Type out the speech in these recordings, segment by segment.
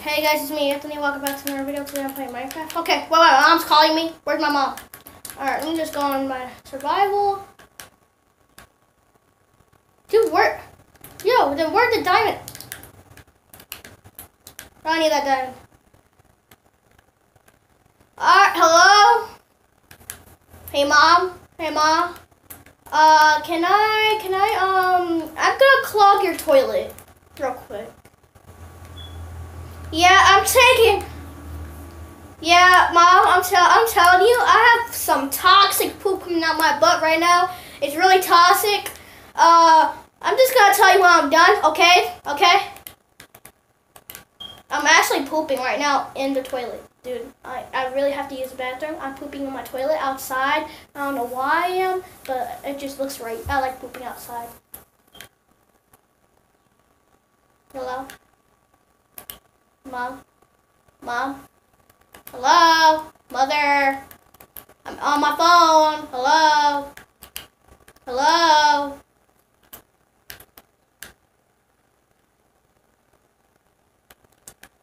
Hey guys, it's me, Anthony. Welcome back to another video. Today I'm playing Minecraft. Okay, wait, wait, my mom's calling me. Where's my mom? Alright, let me just go on my survival. Dude, where? Yo, then where's the diamond? I need that diamond. Alright, hello? Hey mom? Hey mom? Uh, can I, can I, um, I'm gonna clog your toilet real quick. Yeah, I'm taking. Yeah, mom, I'm tell I'm telling you, I have some toxic poop coming out my butt right now. It's really toxic. Uh, I'm just gonna tell you when I'm done, okay? Okay. I'm actually pooping right now in the toilet, dude. I, I really have to use the bathroom. I'm pooping in my toilet outside. I don't know why I am, but it just looks right. I like pooping outside. Hello? Mom? Mom? Hello? Mother? I'm on my phone. Hello? Hello?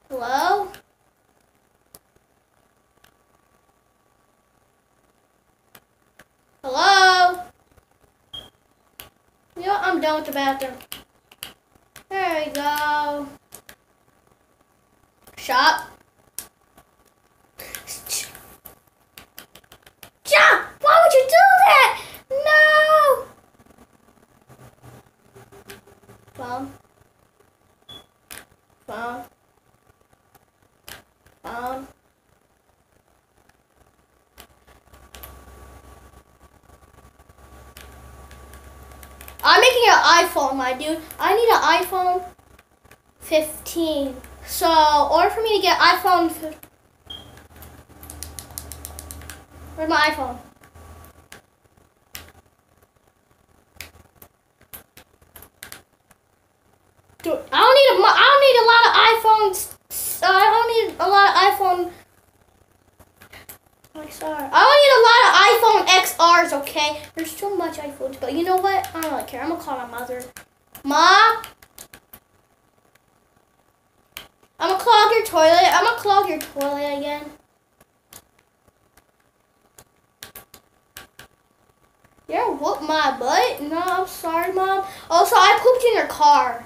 Hello? Hello? You know, I'm done with the bathroom. There we go. Shop. Why would you do that? No! I'm making an iPhone, my dude. I need an iPhone 15. So, order for me to get iPhone. Where's my iPhone? Dude, I don't need a. I don't need a lot of iPhones. Uh, I don't need a lot of iPhone. I'm. I don't need a lot of iPhone XRs. Okay, there's too much iPhones. But you know what? I don't really care. I'm gonna call my mother. Mom. I'm gonna clog your toilet. I'm gonna clog your toilet again. You're whoop my butt? No, I'm sorry, Mom. Also, I pooped in your car.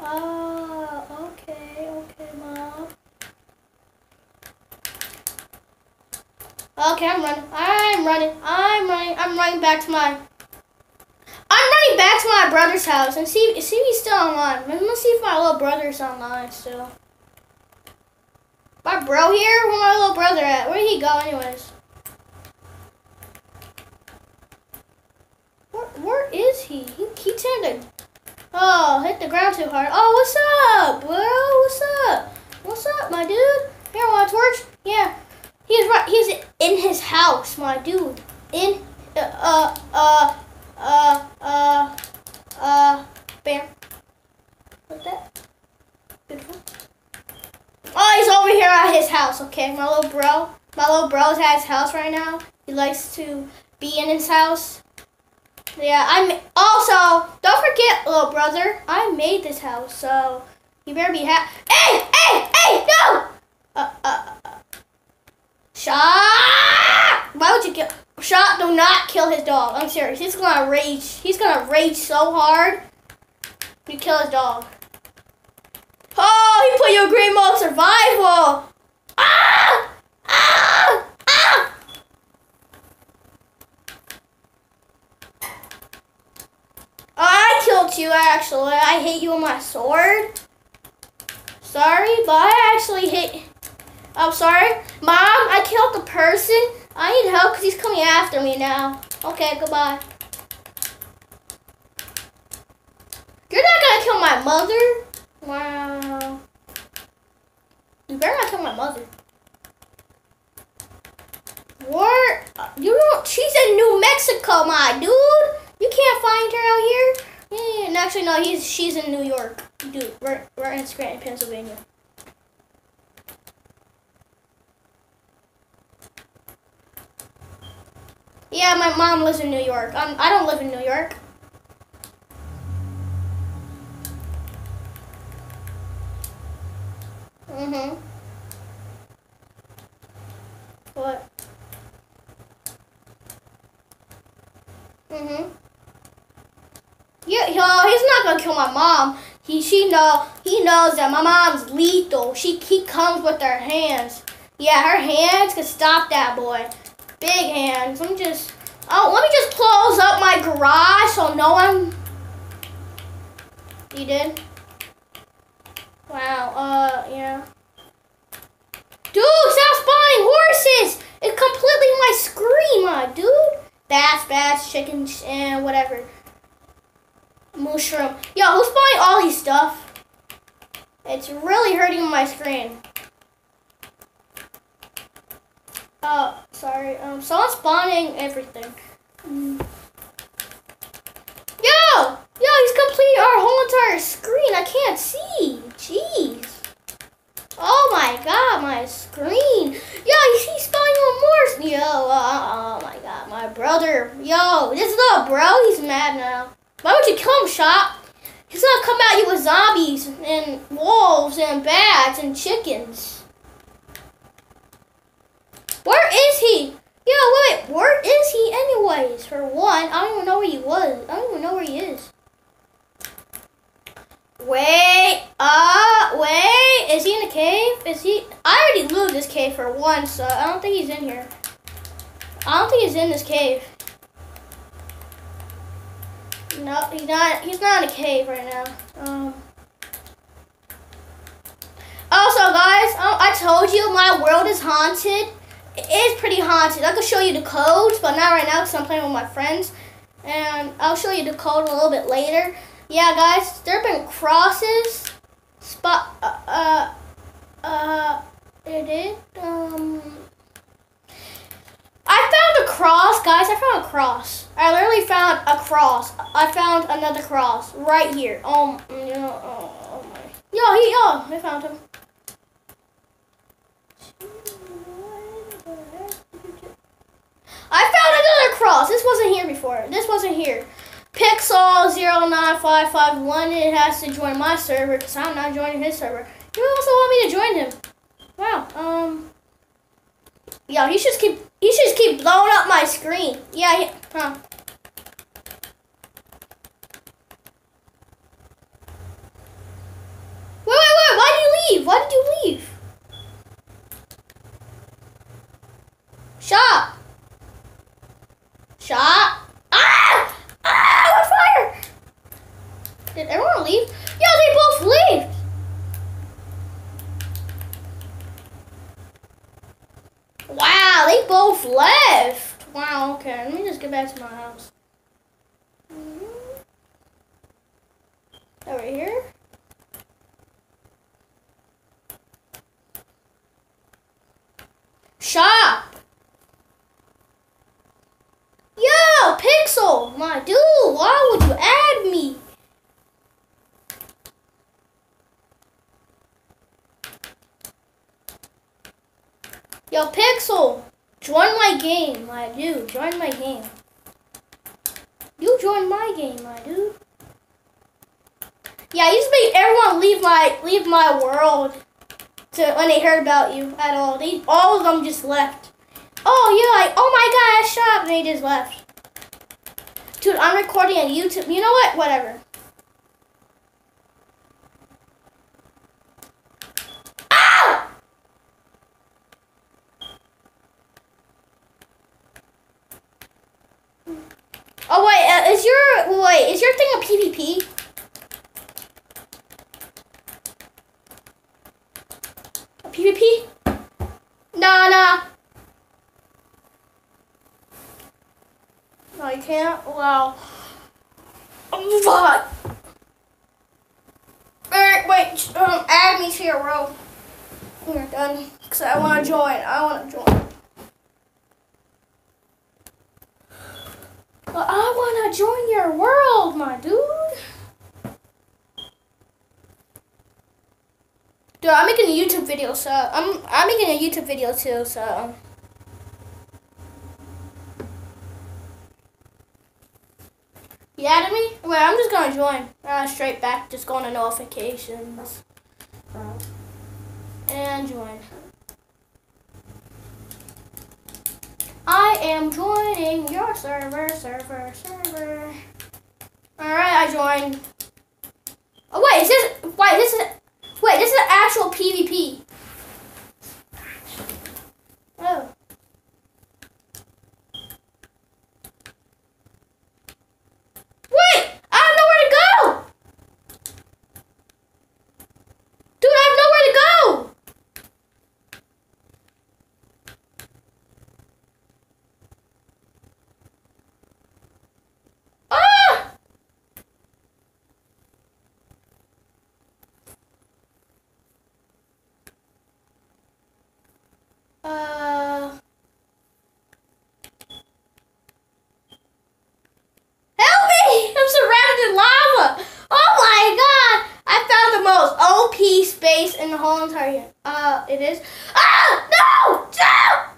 Oh, okay, okay, Mom. Okay, I'm running. I'm running. I'm running. I'm running back to my back to my brother's house and see see he's still online. I'm gonna see if my little brother's online still. My bro here? Where my little brother at? Where'd he go anyways? Where, where is he? He, he tended. Oh, hit the ground too hard. Oh, what's up, bro? What's up? What's up, my dude? Here, want a torch? Yeah. He's right. He's in his house, my dude. In, uh, uh, uh, uh, uh, bam. Like that. Beautiful. Oh, he's over here at his house, okay? My little bro. My little bro's at his house right now. He likes to be in his house. Yeah, I'm also, don't forget, little brother, I made this house, so you better be happy. Hey, hey, hey, no! Uh, uh, uh. Shot! Why would you kill? Shot, do not kill his dog. I'm serious. He's gonna rage. He's gonna rage so hard. You kill his dog. Oh, he put you in green mode survival. Ah! Ah! Ah! I killed you actually. I hit you with my sword. Sorry, but I actually hit. I'm sorry. Mom, I killed the person. I need help because he's coming after me now. Okay, goodbye. You're not gonna kill my mother? Wow. You better not kill my mother. What? You don't. She's in New Mexico, my dude. You can't find her out here. Yeah, yeah. actually, no. He's she's in New York, dude. We're we're in Scranton, Pennsylvania. Yeah, my mom lives in New York. Um, I don't live in New York. Mm-hmm. What? Mm-hmm. Yeah, yo, he's not gonna kill my mom. He, she know, he knows that my mom's lethal. She, he comes with her hands. Yeah, her hands can stop that boy. Big hands. Let me just, oh, let me just close up my garage so no one. You did? Wow. Uh, yeah. Dude, stop spawning horses! It's completely my screen, my dude. Bats, bats, chickens, and whatever. Mushroom. Yo, who's buying all these stuff? It's really hurting my screen. Oh, sorry. Um, someone's spawning everything. Mm. Yo! Yo, he's completing our whole entire screen. I can't see. Jeez. Oh my god, my screen. Yo, he's spawning one more. Yo, uh, oh my god, my brother. Yo, this little bro, he's mad now. Why would you kill him, Shop? He's gonna come at you with zombies and wolves and bats and chickens. Where is he? Yeah, wait, where is he anyways? For one, I don't even know where he was. I don't even know where he is. Wait, uh, wait, is he in the cave? Is he, I already looted this cave for one, so I don't think he's in here. I don't think he's in this cave. No, he's not. He's not in a cave right now. Um. Also, guys, I told you my world is haunted. It is pretty haunted. I can show you the codes, but not right now because I'm playing with my friends. And I'll show you the code a little bit later. Yeah, guys, there have been crosses. Spot. Uh. Uh. uh it. Um. I found a cross, guys. I found a cross. I literally found a cross. I found another cross right here. Um, you know, oh, oh my. Yo, he, yo, I found him. I found another cross. This wasn't here before. This wasn't here. Pixel09551, it has to join my server because I'm not joining his server. You also want me to join him. Wow, um... Yeah, he should keep he should keep blowing up my screen. Yeah, he, huh. Wait, wait, wait, why did you leave? Why did you leave? Shop. Shop. Ah! Ah! On fire! Did everyone leave? Yeah, they both leave. Wow, they both left. Wow, okay. Let me just get back to my house. Over here. Shop. Yo, Pixel, my dude, why would you add me? Yo, Pixel, join my game, my dude. Join my game. You join my game, my dude. Yeah, I used to make everyone leave my leave my world to when they heard about you at all. They all of them just left. Oh, you're like, oh my god, shop, and they just left. Dude, I'm recording on YouTube. You know what? Whatever. Oh wait, uh, is your wait is your thing a PvP? A PvP? Nah, nah. No, you can't. Wow. Oh, fuck. Alright, wait. Um, add me to your row. We're done. Cause I want to join. I want to join. But Join your world, my dude. Dude, I'm making a YouTube video, so I'm I'm making a YouTube video too, so. You added me? Wait, I'm just gonna join. Uh, straight back, just going to notifications. And join. I am joining your server, server, server. Uh, Alright, I joined. Oh wait, is this wait, this is wait, this is actual PvP. Oh. Wait! I have nowhere to go! Dude, I have nowhere to go! Ah! Uh. Help me! I'm surrounded in lava! Oh my god! I found the most OP space in the whole entire game. Uh, it is. Ah! No! No!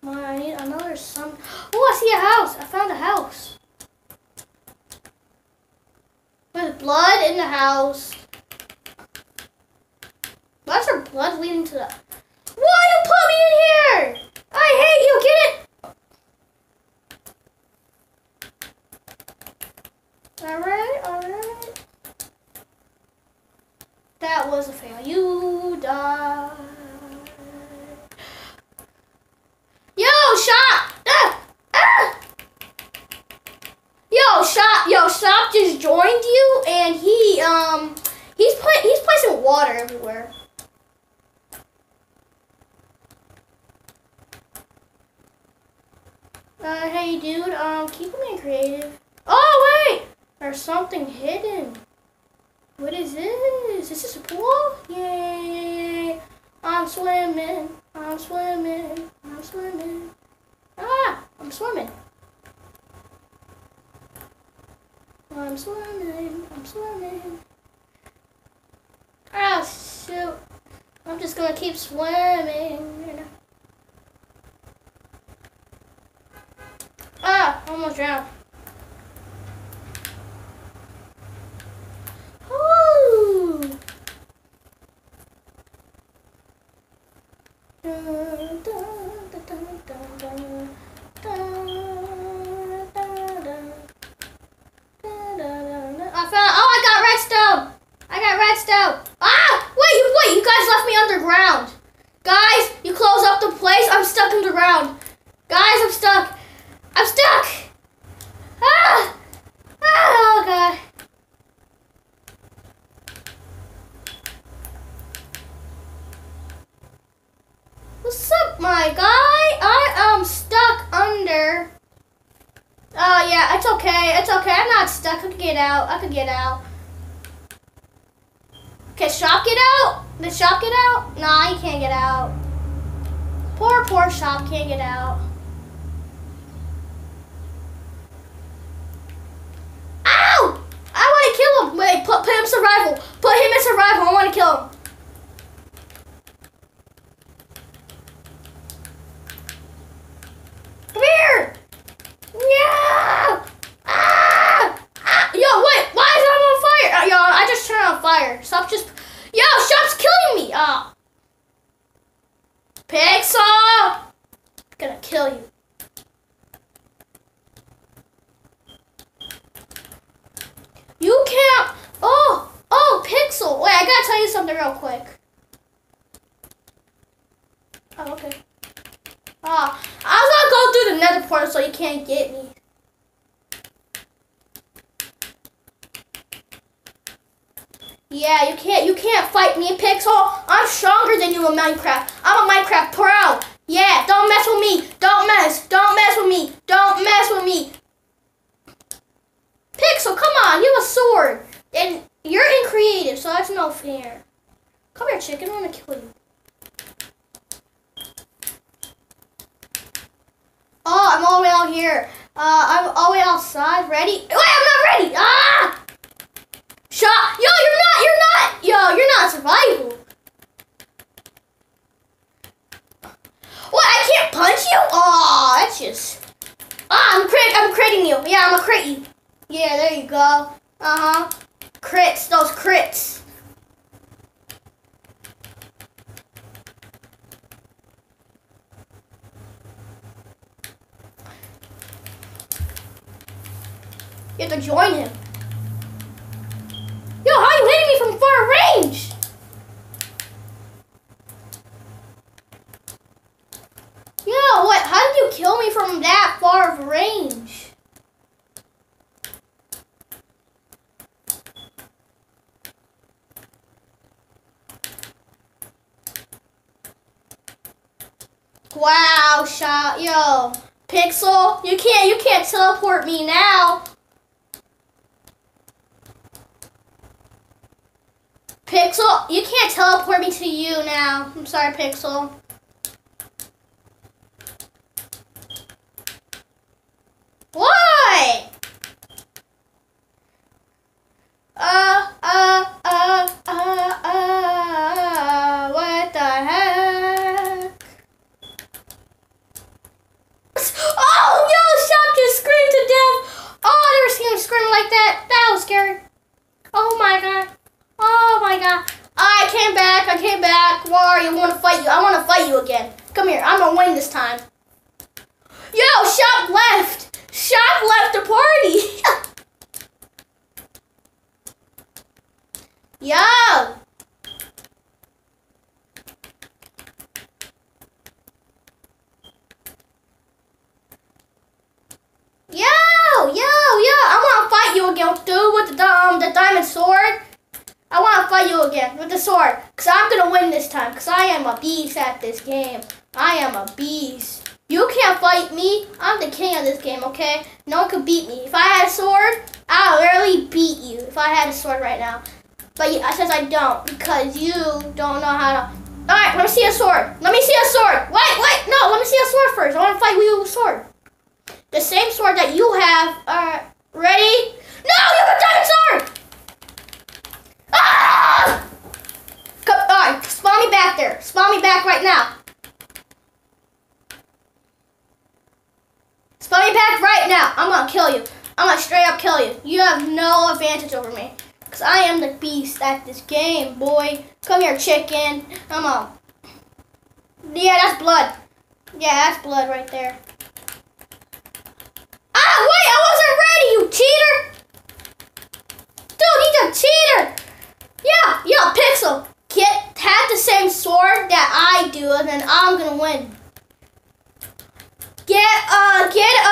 Come on, I need another sun. Oh, I see a house. I found a house. There's blood in the house. Why's there blood leading to the... Why you put me in here? I hate you. Get it? Alright, alright. That was a fail. You died. Yo, shop! Ah! Ah! Yo, shop! Yo, shop just joined you, and he um he's pla- he's placing water everywhere. Uh, hey, dude. Um, keep me creative. There's something hidden. What is this? Is this a pool? Yay! I'm swimming. I'm swimming. I'm swimming. Ah! I'm swimming. I'm swimming. I'm swimming. Ah, shoot. I'm just gonna keep swimming. Ah, almost drowned. Me, Pixel. I'm stronger than you in Minecraft. I'm a Minecraft pro. Yeah, don't mess with me. Don't mess. Don't mess with me. Don't mess with me. Pixel, come on, you have a sword. And you're in creative, so that's no fair. Come here, chicken, I wanna kill you. Oh, I'm all the way out here. Uh, I'm all the way outside. Ready? Wait, I'm not ready. Ah! Shot. Yo, you're not. You're not. Yo, you're not survival. What? I can't punch you? Oh, that's just. Ah, I'm crit. I'm critting you. Yeah, I'm a crit you. Yeah, there you go. Uh huh. Crits. Those crits. You have to join him. Yo, how are you hitting me from far range? Yo, what? How did you kill me from that far of range? Wow, shot, yo, Pixel, you can't, you can't teleport me now. Pixel, you can't teleport me to you now. I'm sorry, Pixel. Why? Uh, uh, uh, uh, uh, what the heck? Oh, yo, Shop just screamed to death. Oh, I never seen him scream like that. That was scary. Oh my god. Oh my god. I came back. I came back. Wario, I want to fight you. I want to fight you again. Come here. I'm going to win this time. Yo, Shop left. Shop left the party. Yo. Yo, yo, yo. I want to fight you again, dude, with the, um, the diamond sword. I want to fight you again with the sword. Because I'm going to win this time. Because I am a beast at this game. I am a beast. You can't fight me. I'm the king of this game, okay? No one could beat me. If I had a sword, I'll literally beat you. If I had a sword right now. But since I don't. Because you don't know how to... Alright, let me see a sword. Let me see a sword. Wait, wait. No, let me see a sword first. I want to fight you with a sword. The same sword that you have. Alright, ready? No, you have a diamond sword! Ah! Come, all right, spawn me back there. Spawn me back right now. Spawn me back right now. I'm gonna kill you. I'm gonna straight up kill you. You have no advantage over me. Because I am the beast at this game, boy. Come here, chicken. Come on. Yeah, that's blood. Yeah, that's blood right there. Ah, wait, I wasn't ready, you cheater! Dude, he's a cheater! Yeah, yeah, Pixel. Get have the same sword that I do, and then I'm gonna win. Get uh, get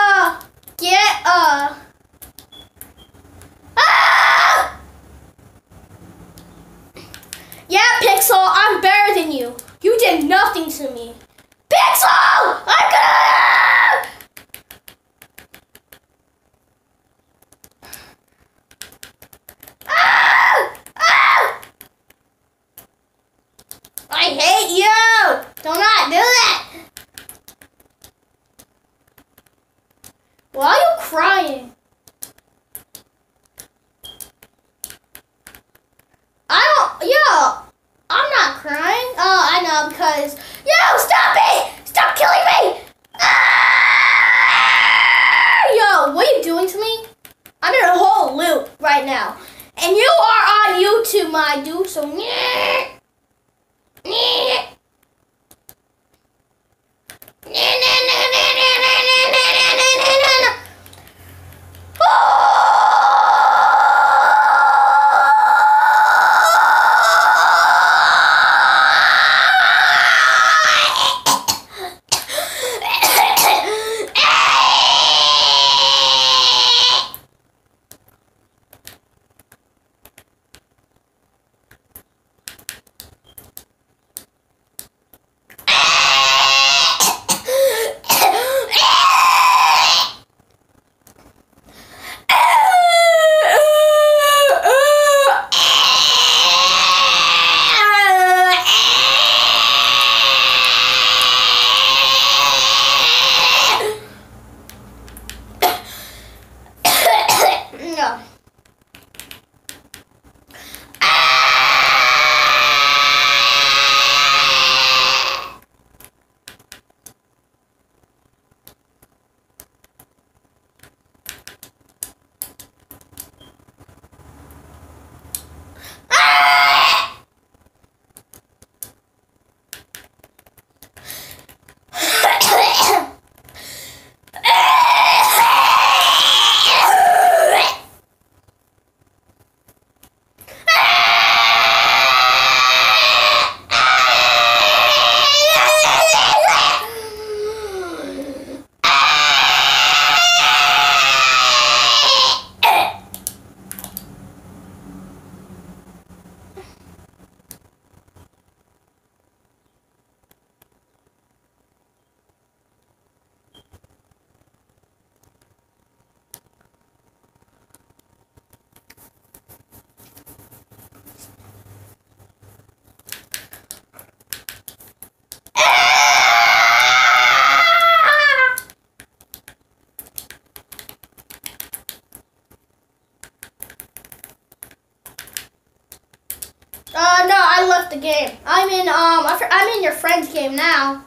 in um I'm in your friend's game now.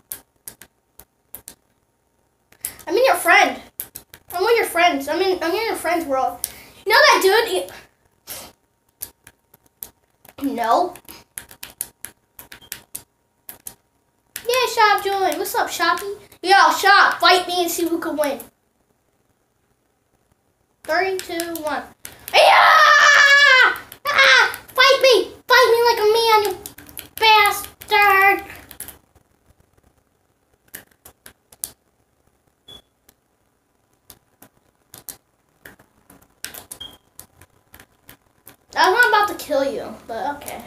I'm in your friend. I'm with your friends. I'm in I'm in your friend's world. You know that dude? No. Yeah, shop join. What's up, Shoppy? Yo, shop, fight me and see who can win. Three, two, one. Yeah! Ah! Fight me! Fight me like a man, you bastard! I was not about to kill you, but okay.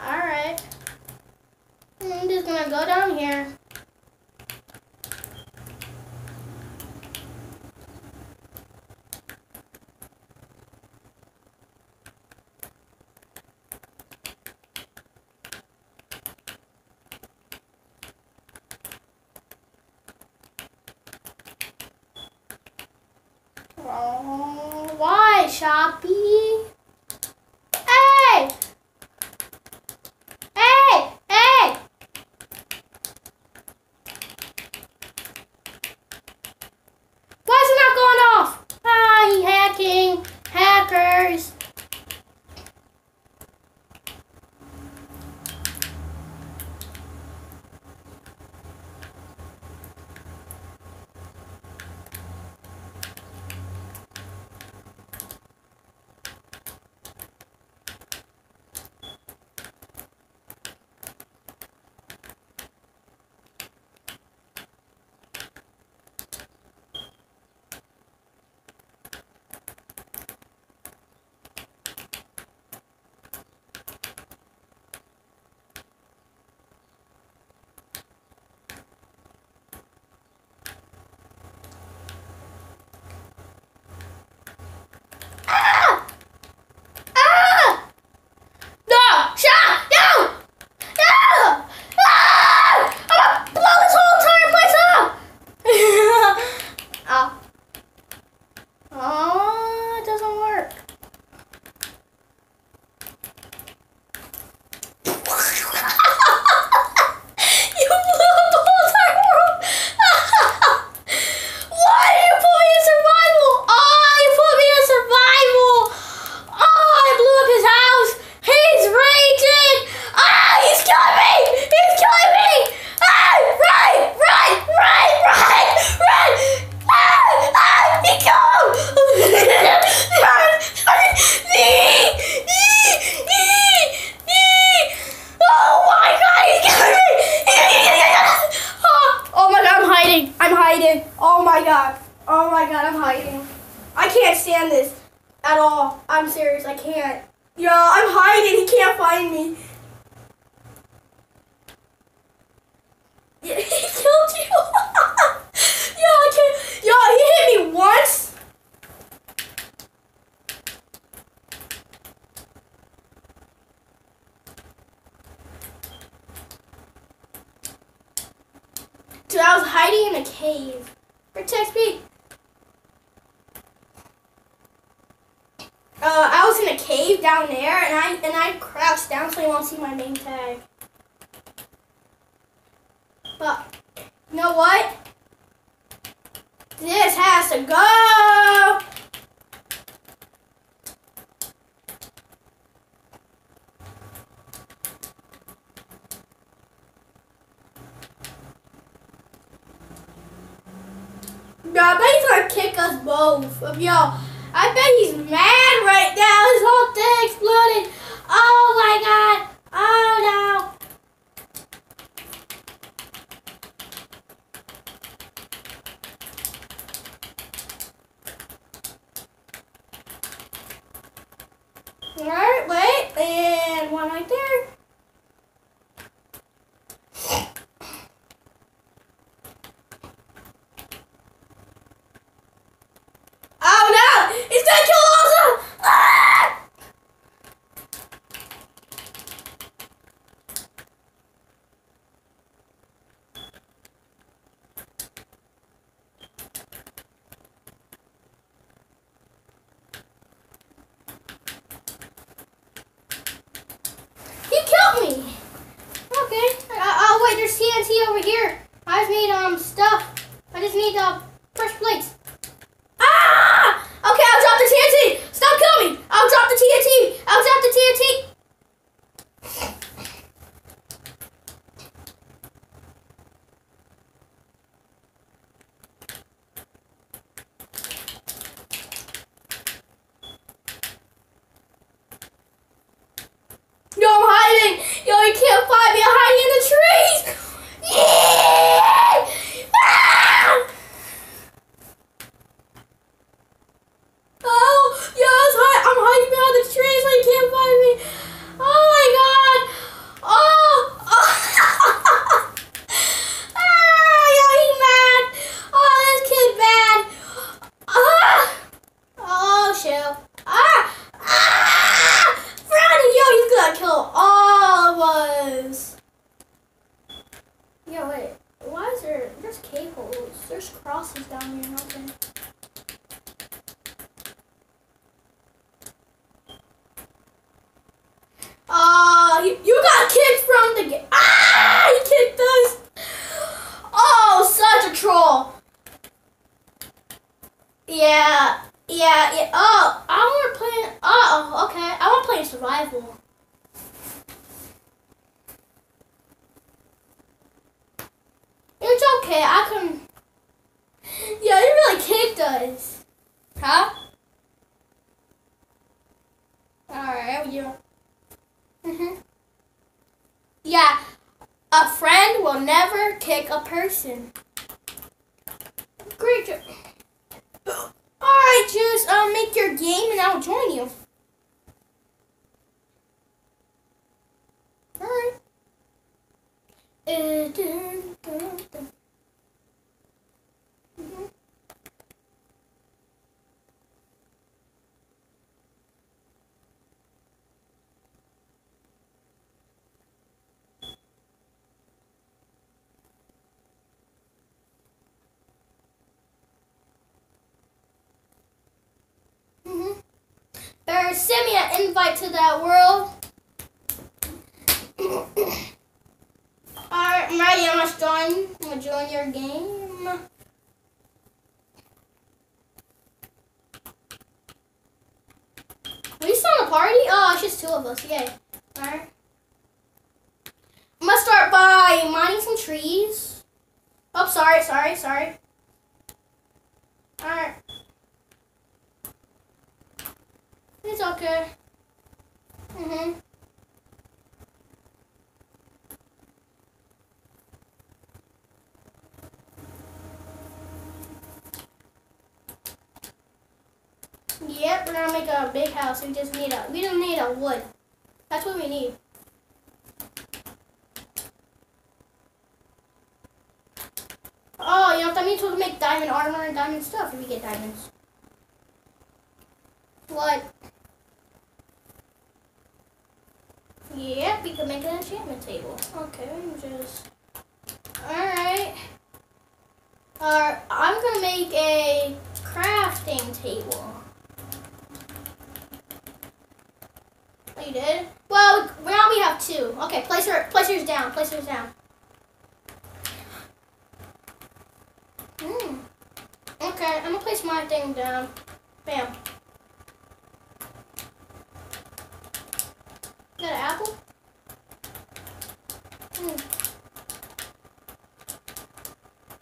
Alright. I'm just gonna go down here. Oh, why, down there, and I and I crouched down so you won't see my name tag. But you know what? This has to go. I bet he's gonna kick us both. Yo, I bet he's mad right now. His whole thing exploded. Oh my god. Oh no. Alright, wait. Survival. It's okay. I can. Yeah, you really kicked us. Huh? Alright, you. Mhm. Yeah, a friend will never kick a person. Great. Alright, just um, make your game and I'll join you. Bye. Uh, dun, dun, dun. Simia invite to that world. Alright, I'm ready. I'm gonna join. Your game. Are we still in a party? Oh, it's just two of us. Yay. Alright. I'm gonna start by mining some trees. Oh, sorry, sorry, sorry. Alright. It's okay. Mm-hmm. Yep, we're gonna make a big house. We just need a we don't need a wood. That's what we need. Oh, you know what that means we'll make diamond armor and diamond stuff if we get diamonds. What? Yep, we can make an enchantment table. Okay, just. Alright. Uh, I'm gonna make a crafting table. Oh, you did? Well, now we have two. Okay, place her, place yours down. Place yours down. Hmm. Okay, I'm gonna place my thing down. Bam. Is that an apple? Hmm.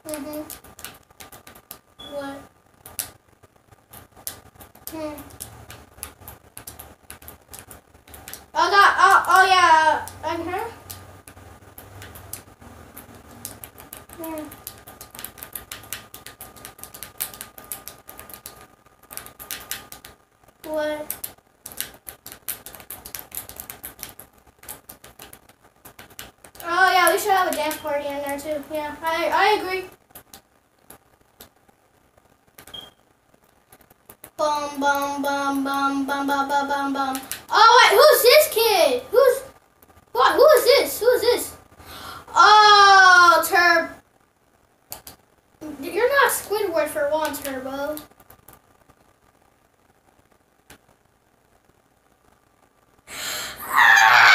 Mm-hmm. What? Hmm. Oh, God. Oh, oh yeah. Uh-huh. Hmm. What? Oh yeah, we should have a dance party in there too. Yeah, I I agree. Bum bum bum bum bum bum bum bum bum. Oh wait, who's this kid? Who's what? Who is this? Who is this? Oh, Turb. You're not Squidward for one, Turbo.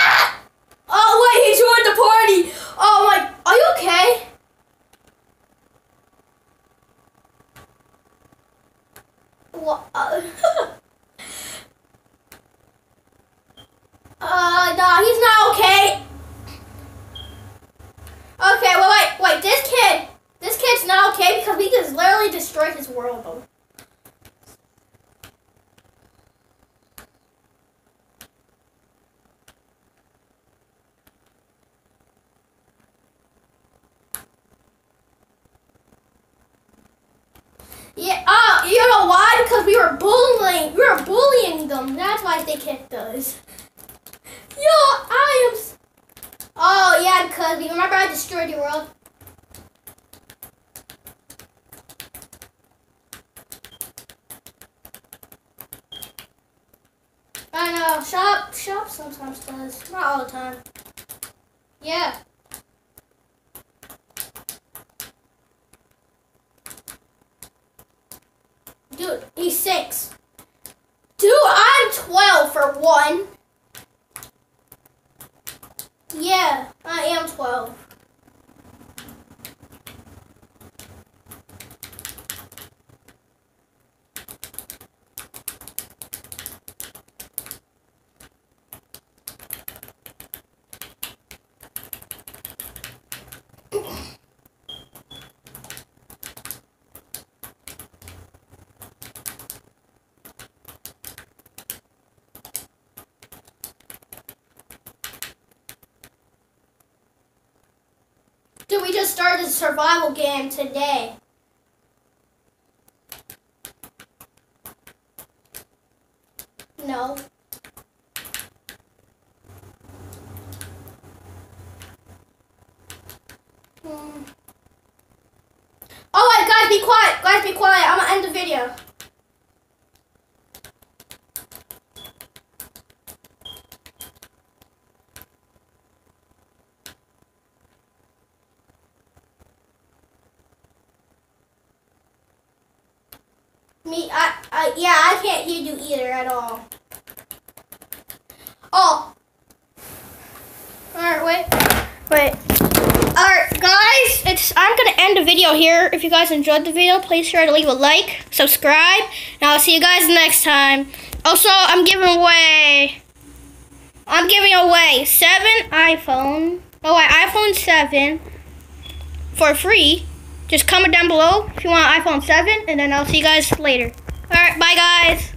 Oh wait, he joined the party. Oh my, are you okay? What? uh, nah, he's not okay. Okay, wait, wait, wait. This kid, this kid's not okay because we just literally destroyed his world. Yeah. Oh, you know why? Because we were bullying. We were bullying them. That's why they kicked us. Yo, I am. Oh yeah, because remember I destroyed your world. I know. Shop, shop sometimes does. Not all the time. Yeah. Dude, he's six. Dude, I'm 12 for one. Yeah, I am 12. Dude, we just started a survival game today. No. Hmm. Alright, guys, be quiet. Guys, be quiet. I'm gonna end the video. Me, I, I, yeah, I can't hear you either at all. Oh. Alright, wait. Wait. Alright, guys, it's I'm gonna end the video here. If you guys enjoyed the video, please sure to leave a like, subscribe, and I'll see you guys next time. Also, I'm giving away I'm giving away seven iPhone. Oh wait, iPhone 7 for free. Just comment down below if you want iPhone 7, and then I'll see you guys later. Alright, bye guys.